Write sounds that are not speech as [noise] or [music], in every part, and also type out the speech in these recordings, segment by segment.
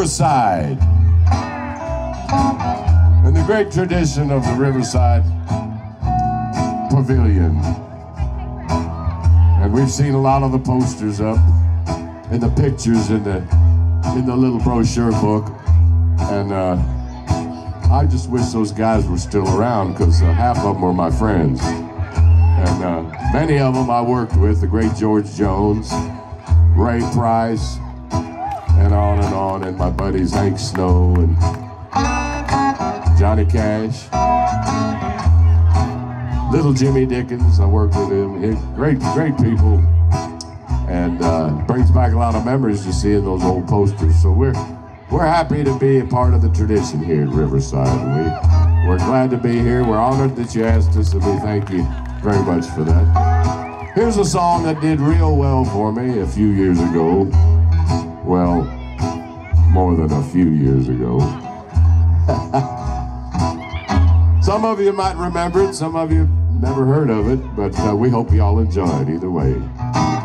Riverside. In the great tradition of the Riverside Pavilion. And we've seen a lot of the posters up and the pictures in the in the little brochure book. And uh, I just wish those guys were still around because uh, half of them were my friends. And uh, many of them I worked with, the great George Jones, Ray Price, and on and on, and my buddies Hank Snow and Johnny Cash. Little Jimmy Dickens, I worked with him. Great, great people. And uh, brings back a lot of memories to seeing those old posters. So we're we're happy to be a part of the tradition here at Riverside. We we're glad to be here. We're honored that you asked us, and we thank you very much for that. Here's a song that did real well for me a few years ago. Than a few years ago. [laughs] Some of you might remember it, some of you never heard of it, but uh, we hope you all enjoy it either way.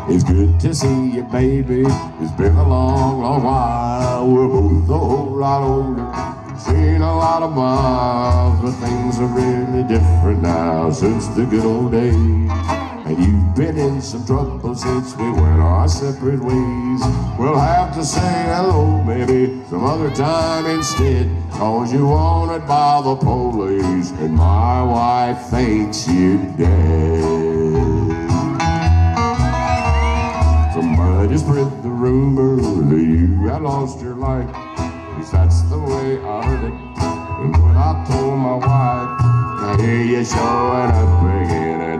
It's good to see you, baby. It's been a long, long while. We're both a whole lot older. Seen a lot of miles, but things are really different now since the good old days. And you've been in some trouble since we went our separate ways. We'll have to say hello, maybe some other time instead. Cause you wanted by the police, and my wife thinks you're dead. Somebody spread the rumor that you had lost your life. At least that's the way I heard it. And when I told my wife, I hear you showing up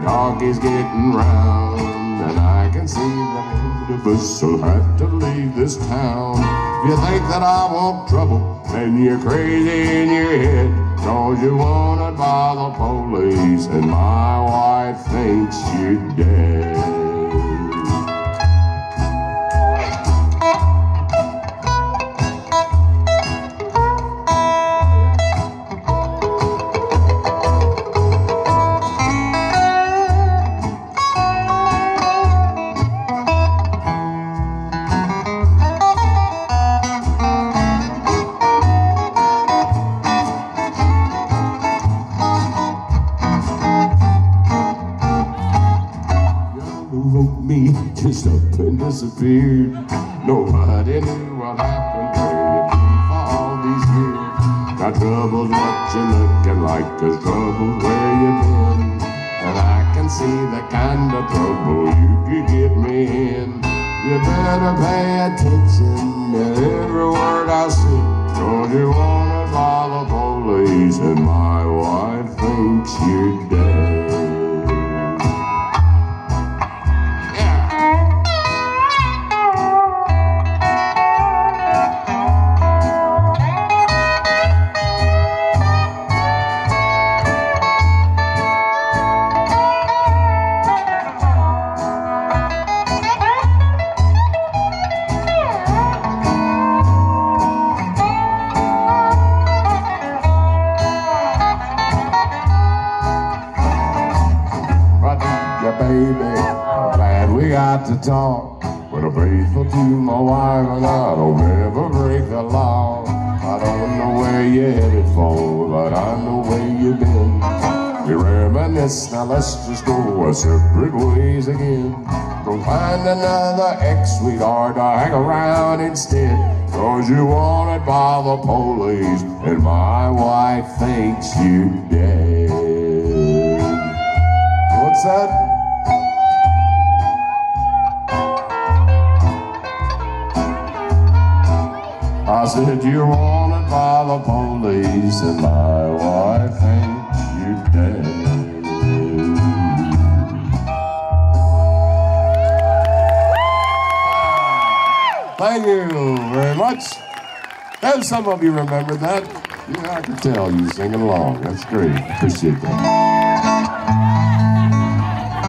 and is getting round. And I can see that us will have to leave this town. If you think that I want trouble, then you're crazy in your head. Cause you're wanted by the police, and my wife thinks you're dead. Me just up and disappeared. Nobody knew what happened you for all these years. Got troubles what you looking like, cause troubles where you been. And I can see the kind of trouble you could get me in. You better pay attention to every word I say. Don't wanted by the police, and my wife thinks you're dead. Baby, I'm glad we got to talk. But I'm faithful to my wife and I don't ever break the law. I don't know where you're headed for, but I know where you've been. We reminisce, now let's just go our separate ways again. Go find another ex, sweetheart, to hang around instead. Cause you're wanted by the police, and my wife thinks you're dead. What's that? I said you're wanted by the police and my wife thinks you're dead. Thank you very much. And some of you remember that. Yeah, I can tell you singing along. That's great. Appreciate that.